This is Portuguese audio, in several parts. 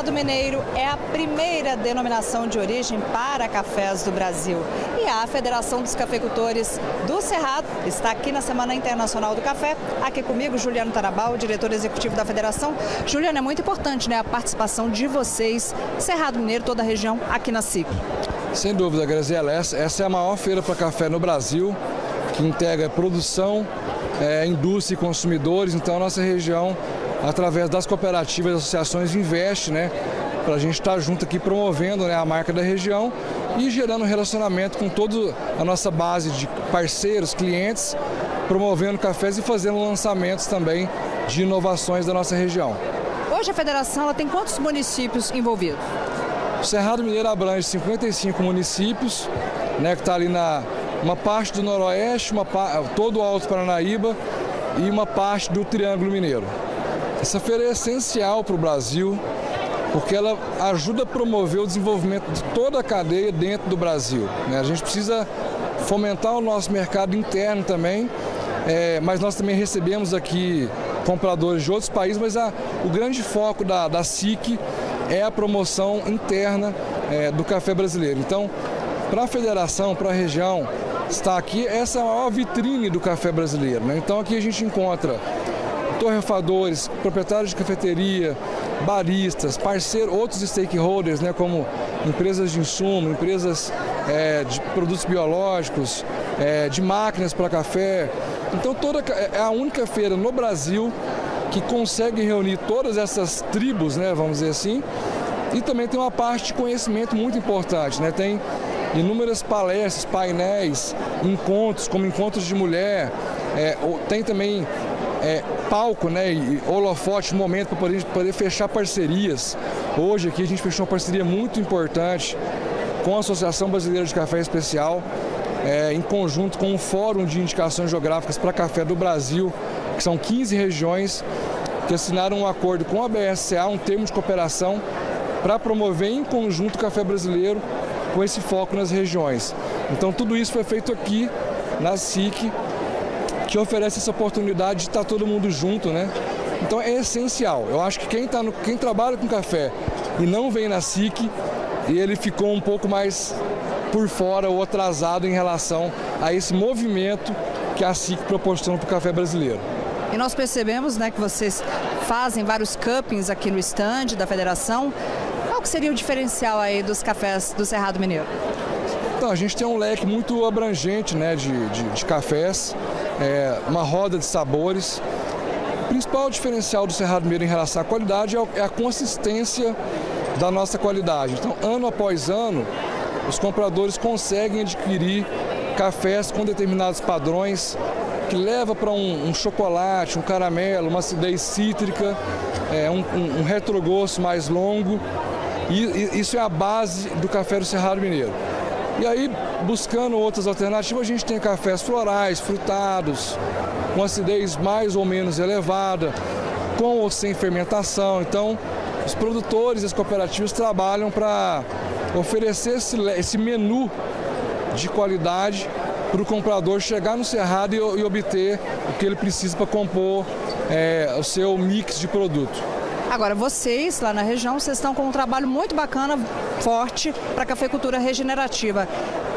Cerrado Mineiro é a primeira denominação de origem para cafés do Brasil. E a Federação dos Cafeicultores do Cerrado está aqui na Semana Internacional do Café. Aqui comigo, Juliano Tarabal, diretor executivo da Federação. Juliano, é muito importante né, a participação de vocês, Cerrado Mineiro, toda a região, aqui na SIC. Sem dúvida, Graziela, essa é a maior feira para café no Brasil, que integra produção, é, indústria e consumidores. Então, a nossa região através das cooperativas e associações, investe, né? Para a gente estar tá junto aqui promovendo né, a marca da região e gerando relacionamento com toda a nossa base de parceiros, clientes, promovendo cafés e fazendo lançamentos também de inovações da nossa região. Hoje a federação ela tem quantos municípios envolvidos? O Cerrado Mineiro abrange 55 municípios, né, que está ali na uma parte do Noroeste, uma, todo o Alto Paranaíba e uma parte do Triângulo Mineiro. Essa feira é essencial para o Brasil, porque ela ajuda a promover o desenvolvimento de toda a cadeia dentro do Brasil. Né? A gente precisa fomentar o nosso mercado interno também, é, mas nós também recebemos aqui compradores de outros países, mas a, o grande foco da, da SIC é a promoção interna é, do café brasileiro. Então, para a federação, para a região, está aqui essa é a maior vitrine do café brasileiro. Né? Então aqui a gente encontra torrefadores, proprietários de cafeteria, baristas, parceiros, outros stakeholders, né, como empresas de insumo, empresas é, de produtos biológicos, é, de máquinas para café. Então toda é a única feira no Brasil que consegue reunir todas essas tribos, né, vamos dizer assim, e também tem uma parte de conhecimento muito importante, né? Tem inúmeras palestras, painéis, encontros, como encontros de mulher, é, tem também é, palco né, e holofote, momento para poder, poder fechar parcerias. Hoje aqui a gente fechou uma parceria muito importante com a Associação Brasileira de Café Especial, é, em conjunto com o Fórum de Indicações Geográficas para Café do Brasil, que são 15 regiões que assinaram um acordo com a BSCA, um termo de cooperação para promover em conjunto o café brasileiro com esse foco nas regiões. Então tudo isso foi feito aqui na SIC que oferece essa oportunidade de estar todo mundo junto, né? Então é essencial. Eu acho que quem, tá no, quem trabalha com café e não vem na SIC, e ele ficou um pouco mais por fora ou atrasado em relação a esse movimento que a SIC proporciona para o café brasileiro. E nós percebemos né, que vocês fazem vários cuppings aqui no estande da federação. Qual que seria o diferencial aí dos cafés do Cerrado Mineiro? Então, a gente tem um leque muito abrangente né, de, de, de cafés é, uma roda de sabores. O principal diferencial do Cerrado Mineiro em relação à qualidade é, é a consistência da nossa qualidade. Então, ano após ano, os compradores conseguem adquirir cafés com determinados padrões que leva para um, um, chocolate, um caramelo, uma acidez cítrica, é, um, um, um retrogosto mais longo. E, e isso é a base do café do Cerrado Mineiro. E aí, buscando outras alternativas, a gente tem cafés florais, frutados, com acidez mais ou menos elevada, com ou sem fermentação. Então, os produtores e as cooperativas trabalham para oferecer esse, esse menu de qualidade para o comprador chegar no cerrado e, e, obter o que ele precisa para compor é, o seu mix de produto. Agora, vocês lá na região, vocês estão com um trabalho muito bacana, forte, para a cafeicultura regenerativa.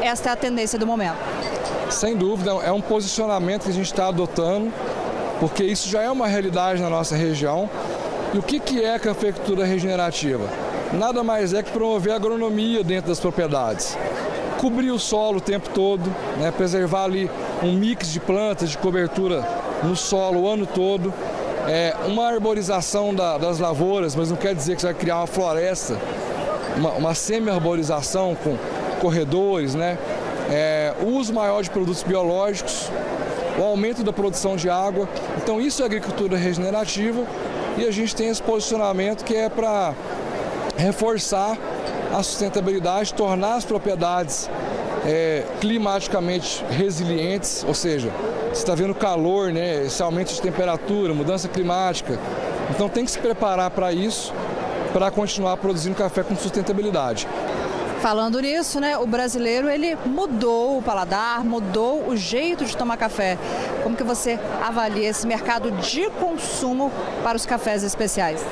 Esta é a tendência do momento. Sem dúvida, é um posicionamento que a gente está adotando, porque isso já é uma realidade na nossa região. E o que, que é a cafeicultura regenerativa? Nada mais é que promover a agronomia dentro das propriedades. Cobrir o solo o tempo todo, né? preservar ali um mix de plantas, de cobertura no solo o ano todo é, uma arborização da, das lavouras, mas não quer dizer que você vai criar uma floresta, uma, uma semi-arborização com corredores, né? É, uso maior de produtos biológicos, o aumento da produção de água. Então isso é agricultura regenerativa e a gente tem esse posicionamento que é para reforçar a sustentabilidade, tornar as propriedades é, climaticamente resilientes, ou seja, você está vendo calor, né, esse aumento de temperatura, mudança climática. Então tem que se preparar para isso, para continuar produzindo café com sustentabilidade. Falando nisso, né, o brasileiro ele mudou o paladar, mudou o jeito de tomar café. Como que você avalia esse mercado de consumo para os cafés especiais?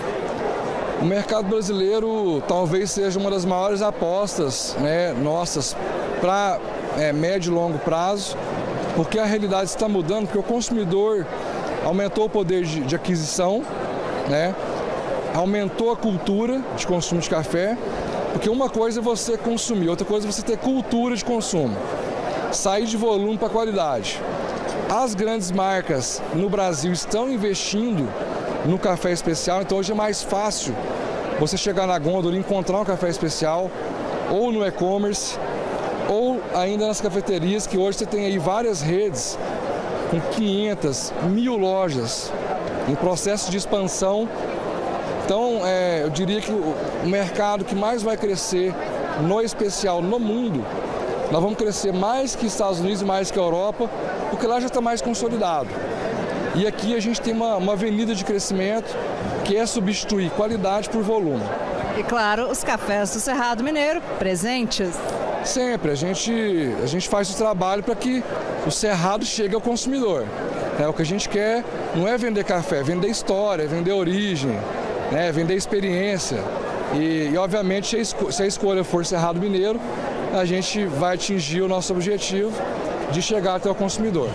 O mercado brasileiro talvez seja uma das maiores apostas né, nossas para é, médio e longo prazo, porque a realidade está mudando, porque o consumidor aumentou o poder de, de aquisição, né, aumentou a cultura de consumo de café, porque uma coisa é você consumir, outra coisa é você ter cultura de consumo, sair de volume para qualidade. As grandes marcas no Brasil estão investindo no café especial, então hoje é mais fácil você chegar na gôndola e encontrar um café especial, ou no e-commerce, ainda nas cafeterias, que hoje você tem aí várias redes com 500, mil lojas em processo de expansão. Então, é, eu diria que o mercado que mais vai crescer no especial no mundo, nós vamos crescer mais que Estados Unidos e mais que a Europa, porque lá já está mais consolidado. E aqui a gente tem uma, uma avenida de crescimento que é substituir qualidade por volume. E claro, os cafés do Cerrado Mineiro presentes. Sempre, a gente, a gente faz o trabalho para que o cerrado chegue ao consumidor. É, o que a gente quer não é vender café, é vender história, é vender origem, né, vender experiência. E, e obviamente, se a, se a escolha for Cerrado Mineiro, a gente vai atingir o nosso objetivo de chegar até o consumidor.